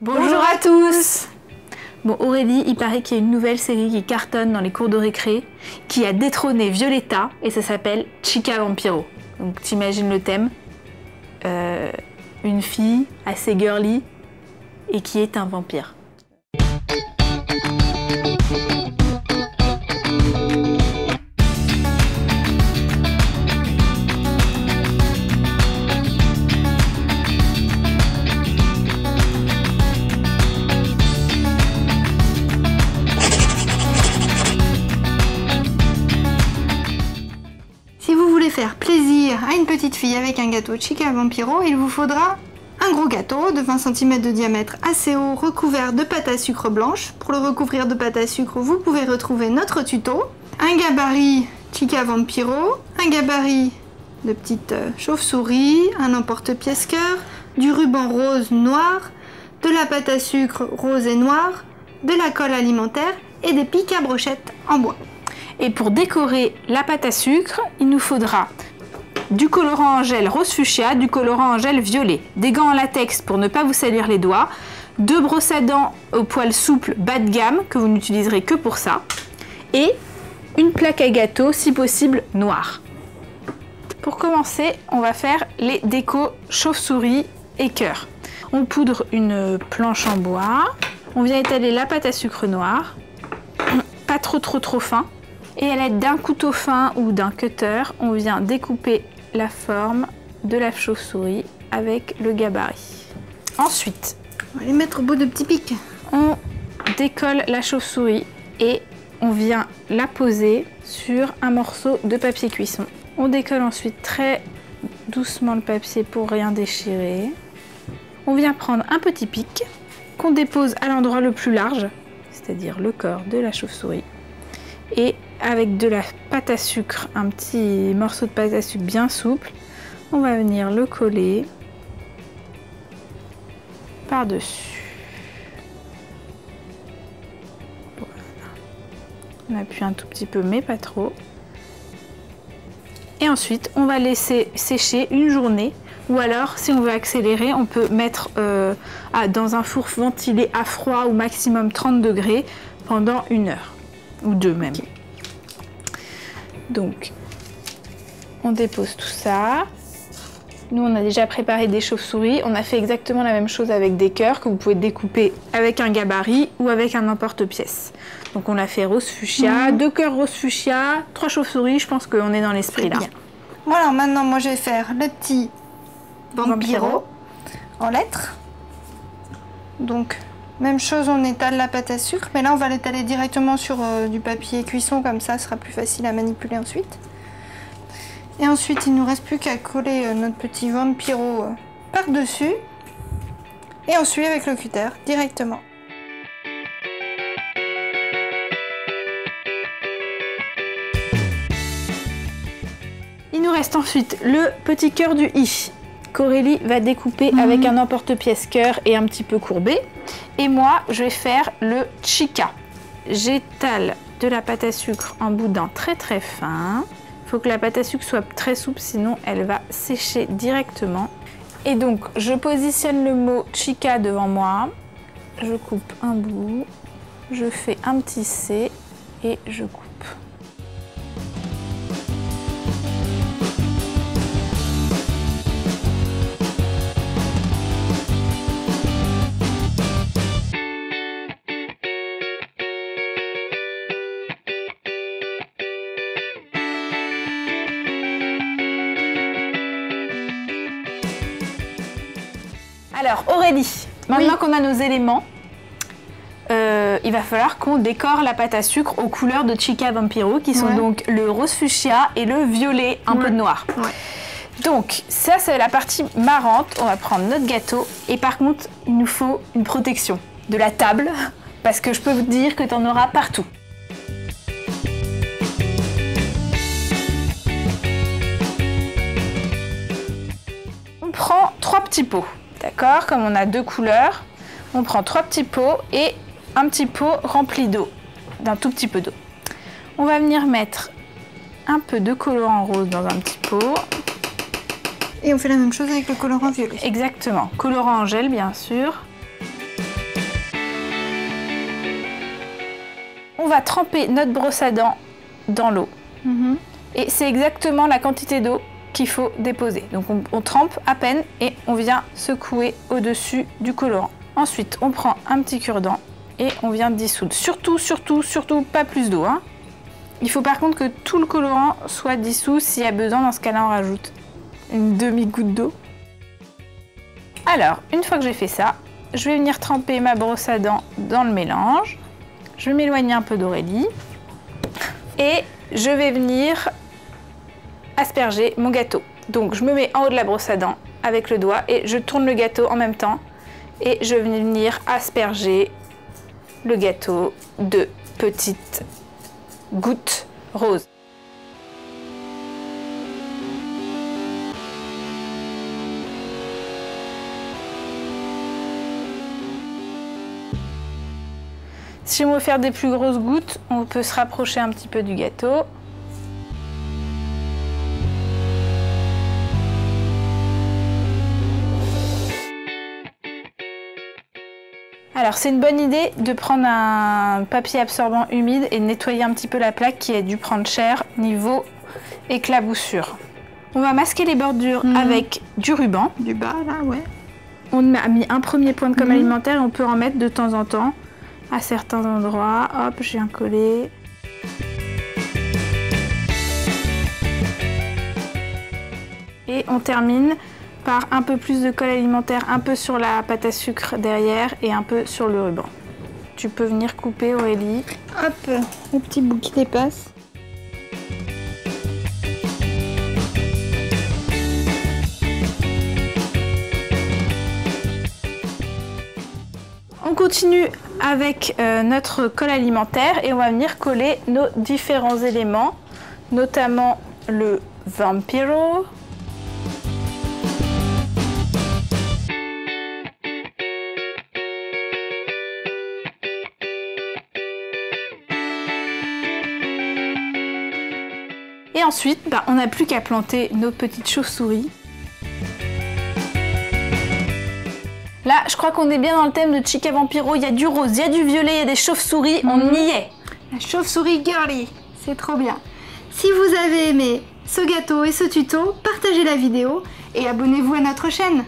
Bonjour à tous Bon Aurélie, il paraît qu'il y a une nouvelle série qui cartonne dans les cours de récré, qui a détrôné Violetta, et ça s'appelle Chica Vampiro. Donc t'imagines le thème? Euh, Une fille assez girly et qui est un vampire. Fille avec un gâteau Chica Vampiro, il vous faudra un gros gâteau de 20 cm de diamètre assez haut recouvert de pâte à sucre blanche. Pour le recouvrir de pâte à sucre, vous pouvez retrouver notre tuto. Un gabarit Chica Vampiro, un gabarit de petite euh, chauve-souris, un emporte-pièce cœur, du ruban rose noir, de la pâte à sucre rose et noire, de la colle alimentaire et des pics à brochettes en bois. Et pour décorer la pâte à sucre, il nous faudra du colorant en gel rose fuchsia, du colorant en gel violet, des gants en latex pour ne pas vous salir les doigts, deux brosses à dents au poil souple bas de gamme que vous n'utiliserez que pour ça, et une plaque à gâteau, si possible noire. Pour commencer, on va faire les décos chauve-souris et cœur. On poudre une planche en bois, on vient étaler la pâte à sucre noire, pas trop trop trop fin, et à l'aide d'un couteau fin ou d'un cutter, on vient découper la forme de la chauve-souris avec le gabarit. Ensuite, On va les mettre au bout de petits pics. on décolle la chauve-souris et on vient la poser sur un morceau de papier cuisson. On décolle ensuite très doucement le papier pour rien déchirer. On vient prendre un petit pic qu'on dépose à l'endroit le plus large, c'est-à-dire le corps de la chauve-souris. Et avec de la pâte à sucre, un petit morceau de pâte à sucre bien souple, on va venir le coller par-dessus. On appuie un tout petit peu, mais pas trop. Et ensuite, on va laisser sécher une journée. Ou alors, si on veut accélérer, on peut mettre euh, à- dans un four ventilé à froid ou maximum 30 degrés pendant une heure. Ou deux même. Donc, on dépose tout ça. Nous, on a déjà préparé des chauves-souris. On a fait exactement la même chose avec des cœurs que vous pouvez découper avec un gabarit ou avec un emporte-pièce. Donc, on l'a fait rose fuchsia, deux cœurs rose fuchsia, trois chauves-souris. Je pense qu'on est dans l'esprit là. bien. Voilà, maintenant moi je vais faire le petit Vampiro Vampiro. en lettres. Donc, même chose, on étale la pâte à sucre, mais là on va l'étaler directement sur euh, du papier cuisson, comme ça sera plus facile à manipuler ensuite. Et ensuite, il nous reste plus qu'à coller euh, notre petit Vampiro euh, par-dessus. Et on suit avec le cutter directement. Il nous reste ensuite le petit cœur du i qu'Aurélie va découper avec un emporte-pièce cœur et un petit peu courbé. Et moi, je vais faire le chica. J'étale de la pâte à sucre en boudin très très fin. Il faut que la pâte à sucre soit très souple, sinon elle va sécher directement. Et donc, je positionne le mot chica devant moi. Je coupe un bout. Je fais un petit C et je coupe. Alors Aurélie, maintenant qu'on a nos éléments, euh, il va falloir qu'on décore la pâte à sucre aux couleurs de Chica Vampiro, qui sont Ouais. donc le rose fuchsia et le violet, un peu de noir. Ouais. Donc ça c'est la partie marrante, on va prendre notre gâteau et par contre il nous faut une protection de la table parce que je peux vous dire que tu en auras partout. On prend trois petits pots, D'accord Comme on a deux couleurs, on prend trois petits pots et un petit pot rempli d'eau, d'un tout petit peu d'eau. On va venir mettre un peu de colorant rose dans un petit pot. Et on fait la même chose avec le colorant violet. Exactement. Colorant en gel, bien sûr. On va tremper notre brosse à dents dans l'eau. Mhm. Et c'est exactement la quantité d'eau qu'il faut déposer. Donc on, trempe à peine et on vient secouer au-dessus du colorant. Ensuite, on prend un petit cure-dent et on vient dissoudre. Surtout, surtout, surtout pas plus d'eau. hein. Il faut par contre que tout le colorant soit dissous. S'il y a besoin, dans ce cas-là, on rajoute une demi-goutte d'eau. Alors, une fois que j'ai fait ça, je vais venir tremper ma brosse à dents dans le mélange. Je vais m'éloigner un peu d'Aurélie. Et je vais venir asperger mon gâteau. Donc je me mets en haut de la brosse à dents avec le doigt et je tourne le gâteau en même temps. Et je vais venir asperger le gâteau de petites gouttes roses. Si on veut faire des plus grosses gouttes, on peut se rapprocher un petit peu du gâteau. Alors c'est une bonne idée de prendre un papier absorbant humide et de nettoyer un petit peu la plaque qui a dû prendre cher niveau éclaboussure. On va masquer les bordures Mhm. avec du ruban. Du bas, là, ouais. On a mis un premier point de com Mhm. alimentaire et on peut en mettre de temps en temps à certains endroits. Hop, je viens coller. Et on termine par un peu plus de colle alimentaire, un peu sur la pâte à sucre derrière et un peu sur le ruban. Tu peux venir couper Aurélie. Hop, le petit bout qui dépasse. On continue avec euh, notre colle alimentaire et on va venir coller nos différents éléments, notamment le Vampiro. Ensuite, bah, on n'a plus qu'à planter nos petites chauves-souris. Là, je crois qu'on est bien dans le thème de Chica Vampiro. Il y a du rose, il y a du violet, il y a des chauves-souris. On Mhm. y est. La chauve-souris girly, c'est trop bien. Si vous avez aimé ce gâteau et ce tuto, partagez la vidéo et abonnez-vous à notre chaîne.